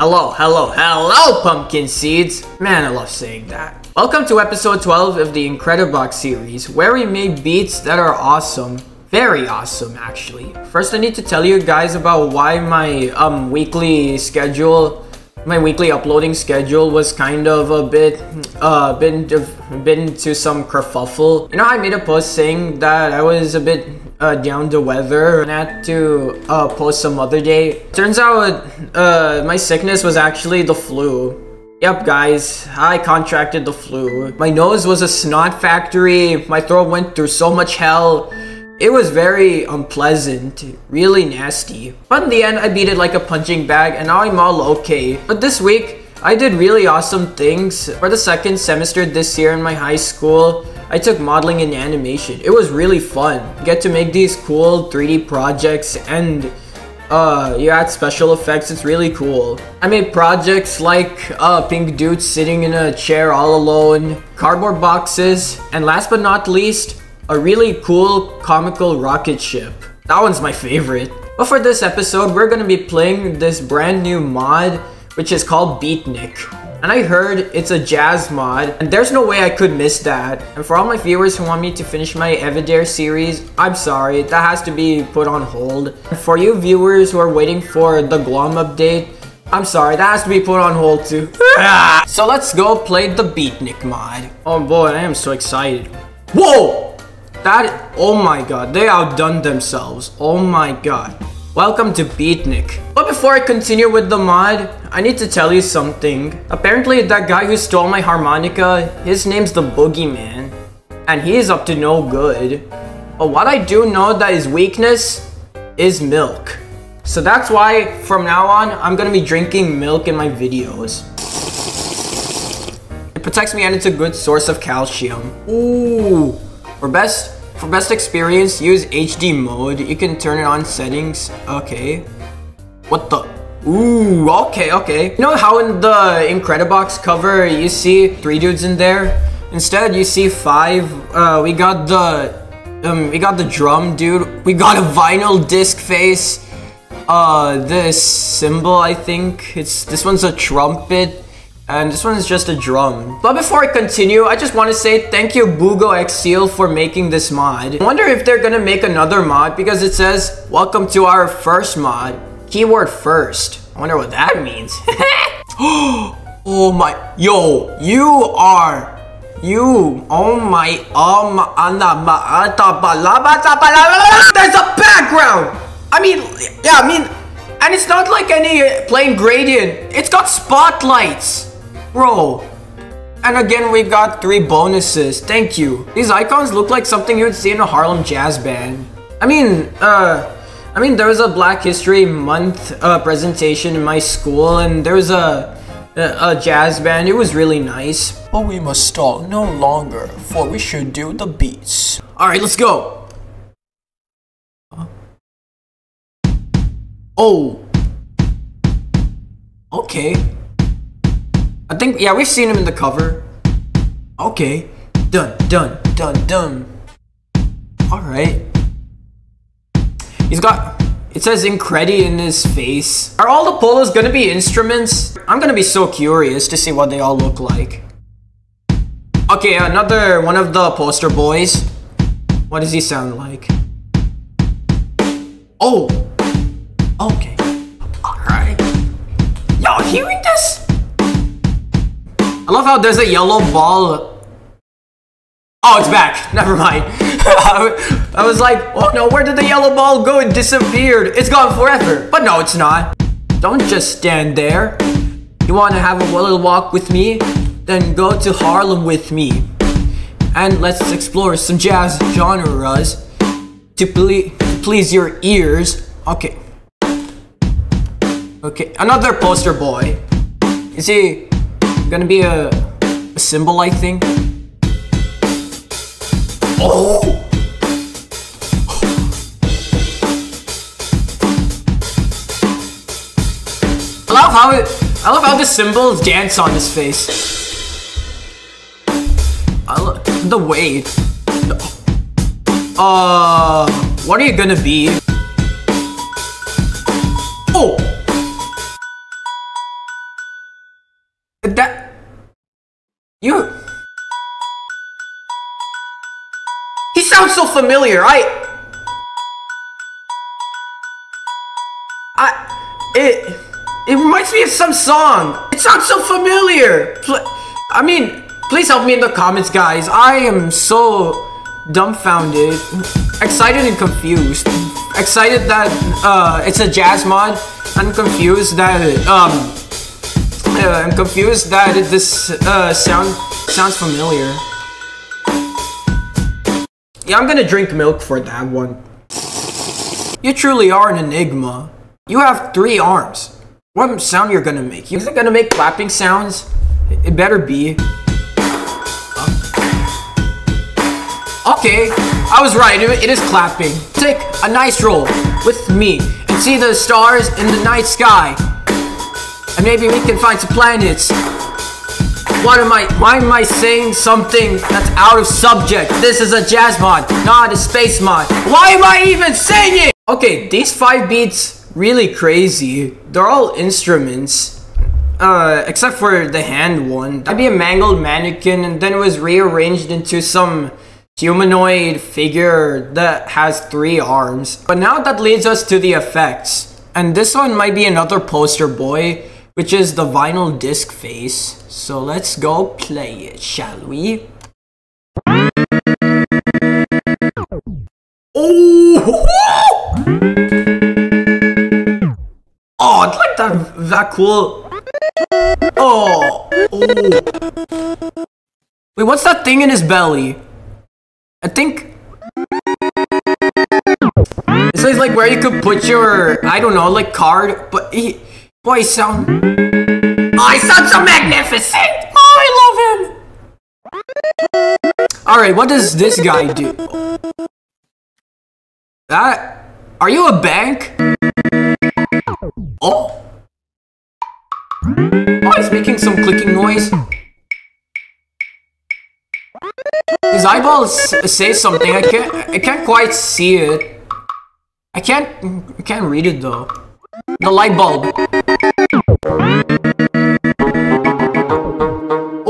Hello, hello, hello, pumpkin seeds! Man, I love saying that. Welcome to episode 12 of the Incredibox series, where we make beats that are awesome. Very awesome, actually. First, I need to tell you guys about why my um weekly schedule, my weekly uploading schedule was kind of a bit, uh, been, been to some kerfuffle. You know, I made a post saying that I was a bit uh, down the weather and had to uh, post some other day. Turns out uh, my sickness was actually the flu. Yep guys, I contracted the flu. My nose was a snot factory, my throat went through so much hell. It was very unpleasant, really nasty. But in the end, I beat it like a punching bag and now I'm all okay. But this week, I did really awesome things. For the second semester this year in my high school, I took modeling and animation. It was really fun. You get to make these cool 3D projects and uh, you add special effects, it's really cool. I made projects like uh, Pink Dude sitting in a chair all alone, cardboard boxes, and last but not least, a really cool comical rocket ship. That one's my favorite. But for this episode, we're gonna be playing this brand new mod, which is called Beatnik. And I heard it's a jazz mod, and there's no way I could miss that. And for all my viewers who want me to finish my Evadare series, I'm sorry, that has to be put on hold. And for you viewers who are waiting for the Glom update, I'm sorry, that has to be put on hold too. so let's go play the Beatnik mod. Oh boy, I am so excited. Whoa! That, oh my god, they outdone themselves. Oh my god. Welcome to Beatnik. But before I continue with the mod, I need to tell you something. Apparently that guy who stole my harmonica, his name's the Boogeyman. And he is up to no good. But what I do know that his weakness is milk. So that's why from now on, I'm gonna be drinking milk in my videos. It protects me and it's a good source of calcium. Ooh, for best for best experience, use HD mode. You can turn it on settings. Okay. What the? Ooh, okay, okay. You know how in the Incredibox cover you see three dudes in there? Instead, you see five. Uh, we got the, um, we got the drum dude. We got a vinyl disc face. Uh, this cymbal, I think. It's this one's a trumpet. And this one is just a drum. But before I continue, I just want to say thank you Bugo Seal for making this mod. I wonder if they're gonna make another mod because it says, welcome to our first mod. Keyword first. I wonder what that means. oh my, yo, you are, you, oh my, um, oh my, there's a background. I mean, yeah, I mean, and it's not like any plain gradient. It's got spotlights. Bro. And again, we got three bonuses. Thank you. These icons look like something you would see in a Harlem jazz band. I mean, uh, I mean, there was a Black History Month uh, presentation in my school, and there was a, a, a jazz band. It was really nice. But we must stall no longer, for we should do the beats. All right, let's go. Oh. Okay. I think, yeah, we've seen him in the cover. Okay. Done, done, done, done. Alright. He's got, it says Incredi in his face. Are all the polos gonna be instruments? I'm gonna be so curious to see what they all look like. Okay, another one of the poster boys. What does he sound like? Oh! Okay. Alright. Y'all hearing this? I love how there's a yellow ball. Oh, it's back. Never mind. I was like, oh no, where did the yellow ball go? It disappeared. It's gone forever. But no, it's not. Don't just stand there. You want to have a little walk with me? Then go to Harlem with me. And let's explore some jazz genres to ple please your ears. Okay. Okay, another poster boy. You he gonna be a, a cymbal, I think. Oh! I love how it, I love how the symbols dance on his face. I love the weight. Uh, what are you gonna be? You. He sounds so familiar. I. I. It. It reminds me of some song. It sounds so familiar. Pl I mean, please help me in the comments, guys. I am so dumbfounded, excited and confused. Excited that uh, it's a jazz mod. I'm confused that um, uh, I'm confused that this uh, sound sounds familiar. Yeah, I'm gonna drink milk for that one. You truly are an enigma. You have three arms. What sound you're gonna make? You're gonna make clapping sounds? It better be. Okay, I was right, it is clapping. Take a nice roll with me and see the stars in the night sky. And maybe we can find some planets. What am I, why am I saying something that's out of subject? This is a jazz mod, not a space mod. Why am I even saying it? Okay, these five beats, really crazy. They're all instruments. Uh, except for the hand one. That'd be a mangled mannequin and then it was rearranged into some humanoid figure that has three arms. But now that leads us to the effects. And this one might be another poster boy, which is the vinyl disc face. So let's go play it, shall we? Oh! Oh, it's like that, that cool. Oh! Oh! Wait, what's that thing in his belly? I think this is like where you could put your I don't know like card, but he boy sound oh, so magnificent. Oh, I love him. All right, what does this guy do? That are you a bank? Oh. Oh, he's making some clicking noise. His eyeballs say something. I can't. I can't quite see it. I can't. I can't read it though. The light bulb.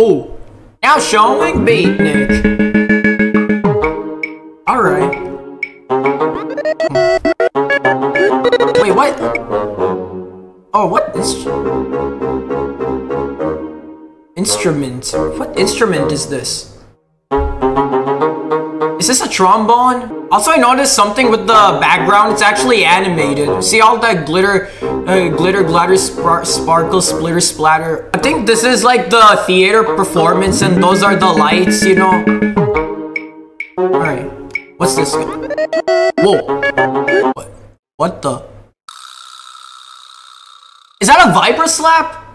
Oh, now showing beatnik. All right. Wait, what? Oh, what instrument? What instrument is this? Is this a trombone? Also, I noticed something with the background. It's actually animated. See all that glitter, uh, glitter, spar sparkle, splitter, splatter. I think this is like the theater performance and those are the lights, you know? Alright. What's this? Whoa. What? What the? Is that a vibra slap?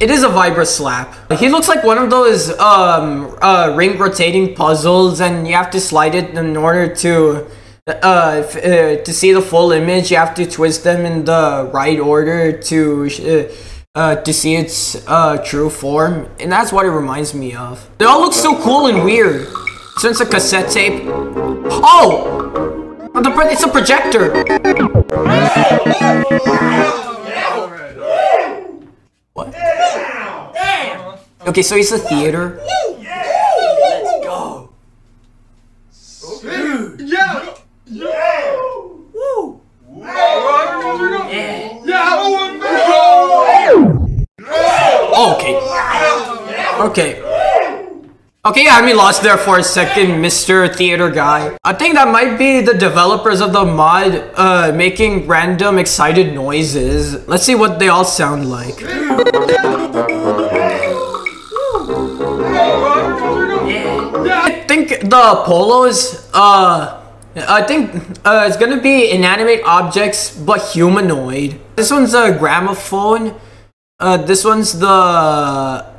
It is a Vibra slap. He looks like one of those um, uh, ring rotating puzzles and you have to slide it in order to uh, uh, to see the full image. You have to twist them in the right order to uh, uh, to see its uh, true form. And that's what it reminds me of. They all look so cool and weird. Since a cassette tape. Oh! The it's a projector! What? Okay, so it's a theater. Let's go. Yeah! Yeah! Woo! Yeah! Oh, okay. Okay. Okay, yeah, I mean lost there for a second, Mr. Theater Guy. I think that might be the developers of the mod uh, making random excited noises. Let's see what they all sound like. I think the polos, uh, I think uh, it's gonna be inanimate objects, but humanoid. This one's a gramophone. Uh, this one's the...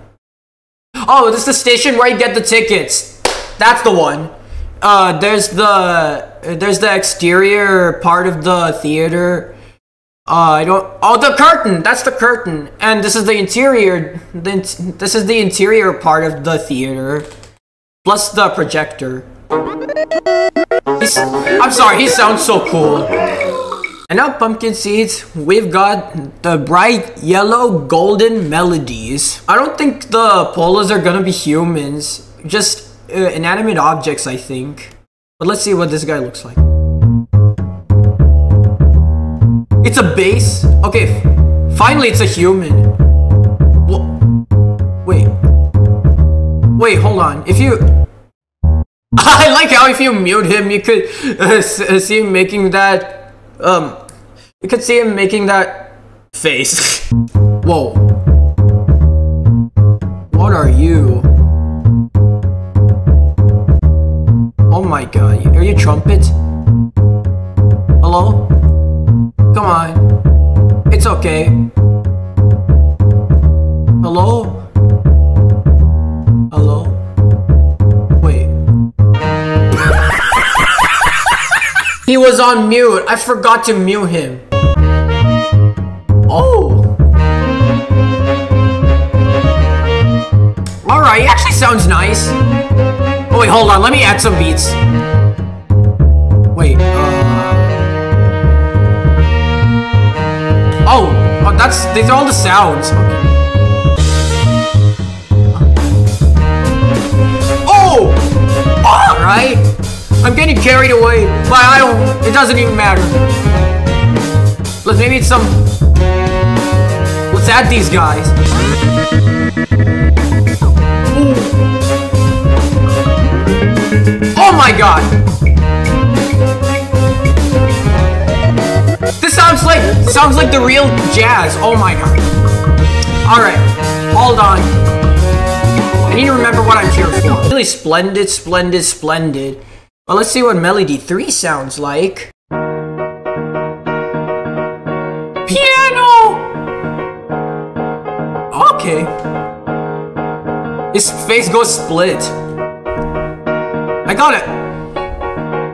Oh, this is the station where you get the tickets. That's the one. Uh, there's the there's the exterior part of the theater. Uh, I don't. Oh, the curtain. That's the curtain. And this is the interior. The, this is the interior part of the theater, plus the projector. He's, I'm sorry. He sounds so cool. And now, pumpkin seeds, we've got the bright yellow golden melodies. I don't think the polos are gonna be humans, just uh, inanimate objects, I think. But let's see what this guy looks like. It's a bass? Okay, finally it's a human. Wait. Wait, hold on. If you... I like how if you mute him, you could uh, see him making that... Um... You could see him making that face. Whoa. What are you? Oh my god. Are you trumpet? Hello? Come on. It's okay. Hello? He was on mute. I forgot to mute him. Oh. Alright, he actually sounds nice. Oh wait, hold on. Let me add some beats. Wait, uh... Oh, oh, that's these are all the sounds. Oh, all right. I'm getting carried away, but I don't. It doesn't even matter. Let's maybe it's some. Let's add these guys. Ooh. Oh my god. This sounds like sounds like the real jazz. Oh my god. Alright, hold on. I need to remember what I'm here for. Really splendid, splendid, splendid. Well, let's see what Melody 3 sounds like. Piano! Okay. His face goes split. I got it.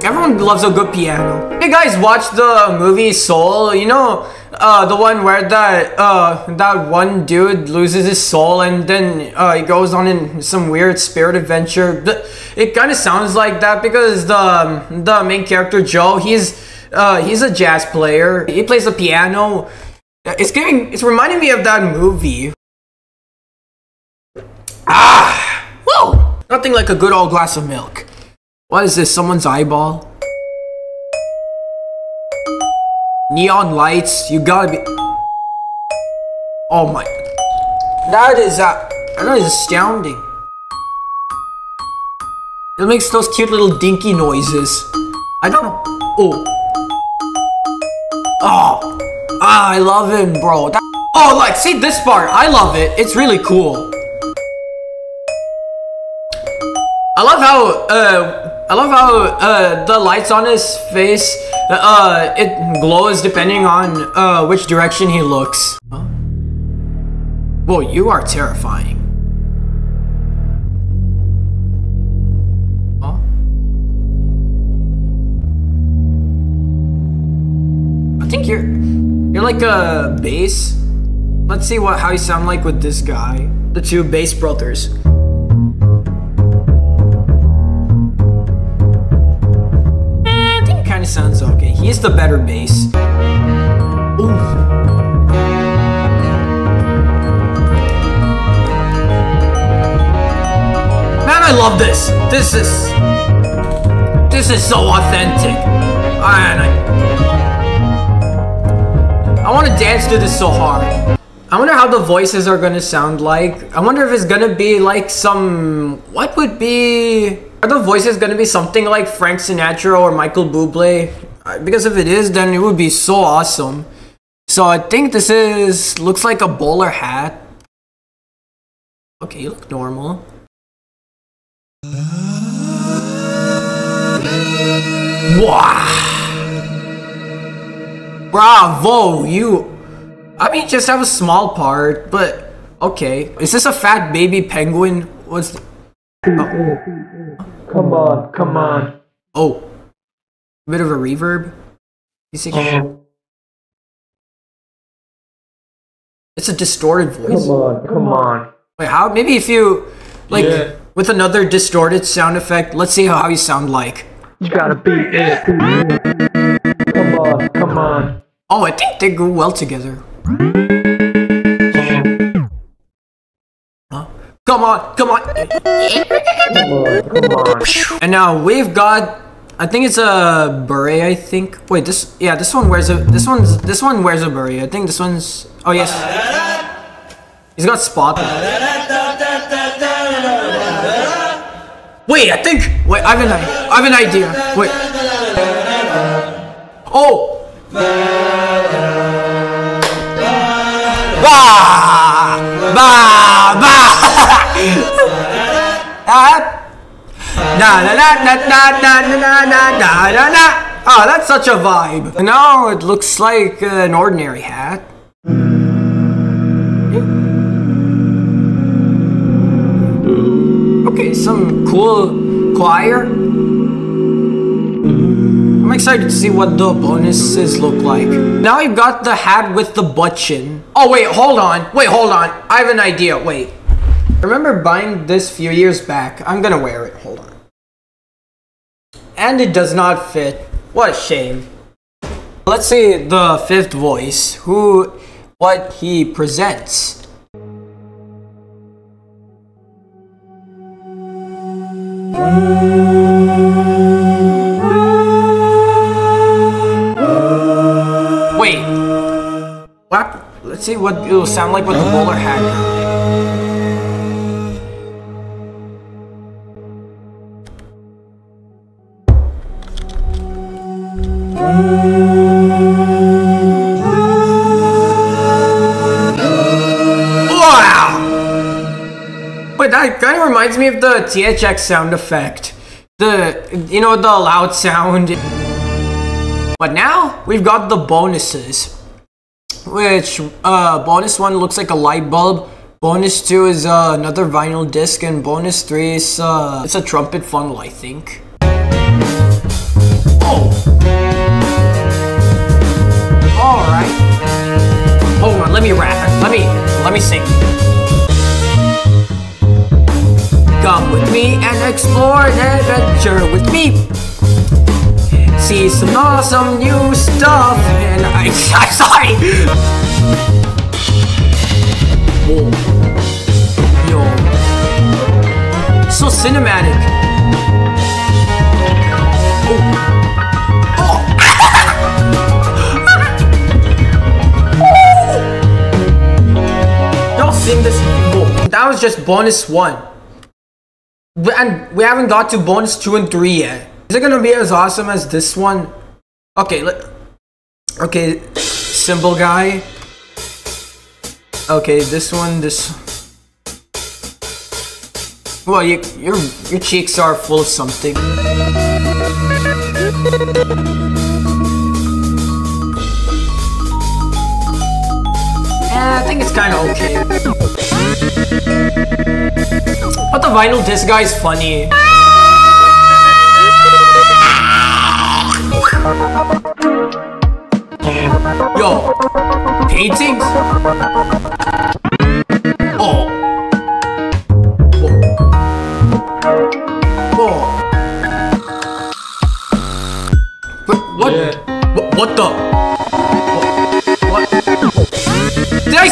Everyone loves a good piano. Hey guys, watch the movie Soul. You know, uh, the one where that uh, that one dude loses his soul and then uh, he goes on in some weird spirit adventure. It kind of sounds like that because the the main character Joe, he's uh, he's a jazz player. He plays the piano. It's giving. It's reminding me of that movie. Ah, whoa! Nothing like a good old glass of milk. What is this? Someone's eyeball? Neon lights? You gotta be. Oh my. That is uh, that is astounding. It makes those cute little dinky noises. I don't know. Oh. Oh. Ah, I love him, bro. That- oh, like, see this part. I love it. It's really cool. I love how uh I love how uh the lights on his face uh it glows depending on uh which direction he looks. Huh? You are terrifying. Huh? I think you're you're like a bass. Let's see what how you sound like with this guy. The two bass brothers. Okay. He's the better bass. Ooh. Man, I love this. This is this is so authentic. And I, I want to dance to this so hard. I wonder how the voices are gonna sound like. I wonder if it's gonna be like some. What would be. Are the voices gonna be something like Frank Sinatra or Michael Bublé? Because if it is, then it would be so awesome. So I think this is. Looks like a bowler hat. Okay, you look normal. Wow! Bravo, you. I mean, just have a small part, but okay. Is this a fat baby penguin? What's? The, Come on, come on. oh, a bit of a reverb. You see? Uh-huh. It's a distorted voice. Come on, come on. Wait, how? Maybe if you, like, Yeah. with another distorted sound effect. Let's see how, how you sound like. You gotta beat it. Come on, come on. Oh, I think they grew well together. Huh? Come on, come on. Come on, come on. And now we've got I think it's a beret, I think. Wait, this yeah, this one wears a this one's this one wears a beret. I think this one's oh yes. He's got spot. Wait, I think wait, I have an I have an idea. Wait. Oh! Bah! Bah! Bah! Ah! Na na na na na na na na na na na. Oh, that's such a vibe. No, it looks like an ordinary hat. Okay, some cool choir. I'm excited to see what the bonuses look like. Now you've got the hat with the button. Oh wait, hold on. Wait, hold on. I have an idea. Wait. I remember buying this few years back. I'm gonna wear it. And it does not fit. What a shame. Let's see the fifth voice. Who, what he presents. Wait. What? Let's see what it'll sound like with the bowler hat. Wait, that kind of reminds me of the THX sound effect. The, you know, the loud sound. But now, we've got the bonuses. Which, uh, bonus one looks like a light bulb. Bonus two is uh, another vinyl disc, and bonus three is uh, it's a trumpet funnel, I think. Oh. Hold on, let me rap. Let me let me sing. Come with me and explore an adventure with me. See some awesome new stuff, and I, I'm sorry. Whoa. Yo. So cinematic. This. That was just bonus one. And we haven't got to bonus two and three yet. Is it gonna be as awesome as this one? Okay, let. Okay, cymbal guy. Okay, this one, this. Well, you, your your cheeks are full of something. Think it's kind of okay. But the vinyl disc guy is funny. Yo, paintings?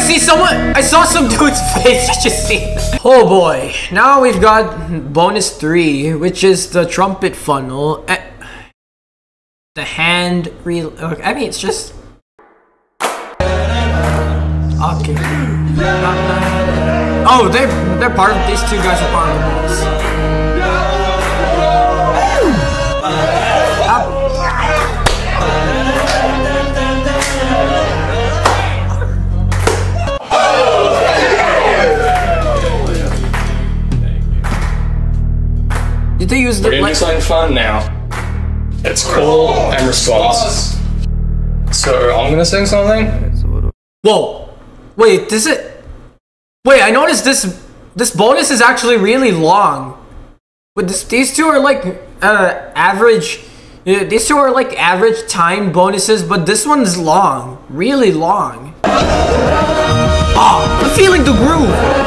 See someone? I saw some dude's face. See? that? Oh boy. Now we've got bonus three, which is the trumpet funnel. Eh, The hand okay, I mean, it's just. Okay. Oh, they're they're part of these two guys are part of this. They use the We're gonna do something fun now. It's call and response. So I'm gonna sing something. Whoa! Wait, this is. Wait, I noticed this. This bonus is actually really long. But this, these two are like uh, average. uh, these two are like average time bonuses, but this one's long, really long. Oh, I'm feeling the groove.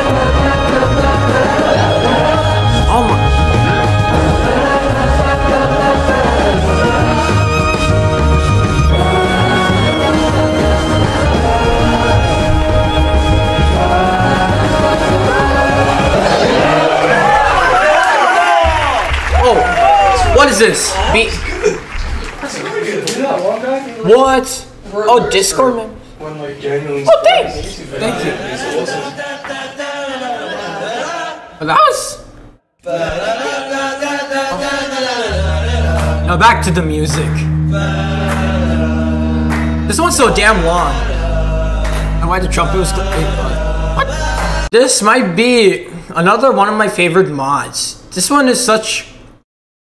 Is this? Be- what? Oh, Discord genuinely. Oh, thanks. Thank you. That was. Now back to the music. This one's so damn long. And why the trumpet was. What? This might be another one of my favorite mods. This one is such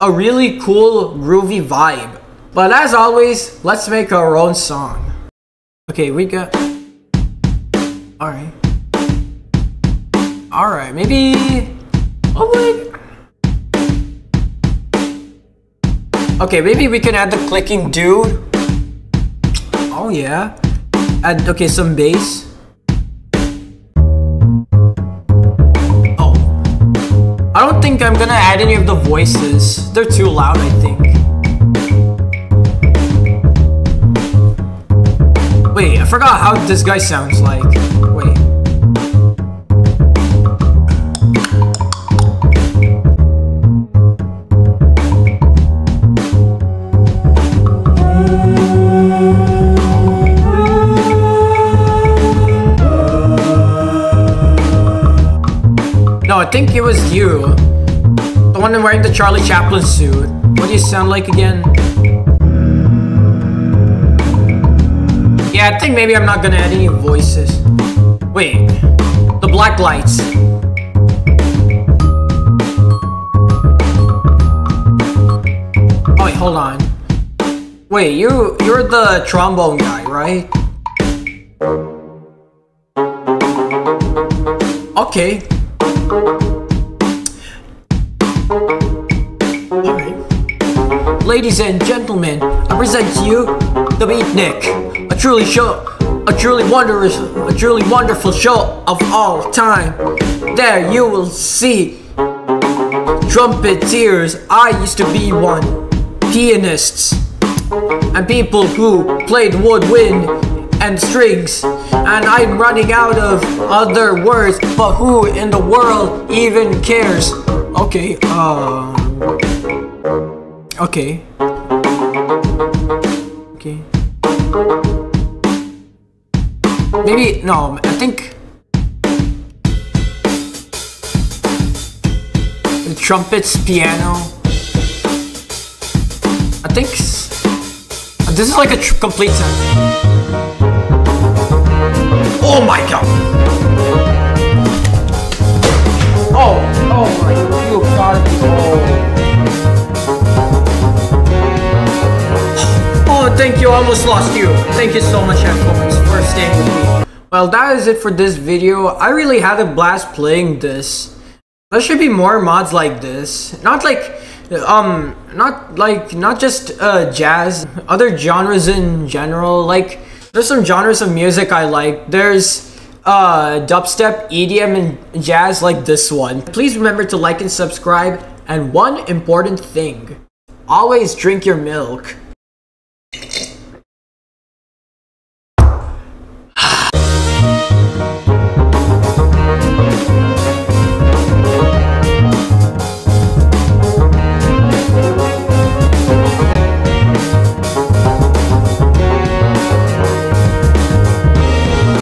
a really cool, groovy vibe. But as always, let's make our own song. Okay, we got. Alright. Alright, maybe. Oh, wait. Okay, maybe we can add the clicking dude. Oh, yeah. Add, okay, some bass. Think I'm gonna add any of the voices. They're too loud, I think. Wait, I forgot how this guy sounds like. Wait. No, I think it was you. One wearing the Charlie Chaplin suit. What do you sound like again? Yeah, I think maybe I'm not gonna add any voices. Wait, the black lights. Oh wait, hold on. Wait, you you're the trombone guy, right? Okay. Ladies and gentlemen, I present to you the Beatnik, a truly show, a truly wondrous, a truly wonderful show of all time. There you will see trumpeteers. I used to be one, pianists, and people who played woodwind and strings. And I'm running out of other words, but who in the world even cares? Okay, um. Okay. Okay. Maybe, no, I think. The trumpets, piano. I think. This is like a complete sentence. Oh my god! Oh, oh my, you gotta be, oh. Oh, thank you, I almost lost you. Thank you so much, headphones, for staying with me. Well, that is it for this video. I really had a blast playing this. There should be more mods like this. Not like, um, not like, not just uh, jazz, other genres in general. Like, there's some genres of music I like. There's uh, dubstep, EDM, and jazz like this one. Please remember to like and subscribe. And one important thing, always drink your milk.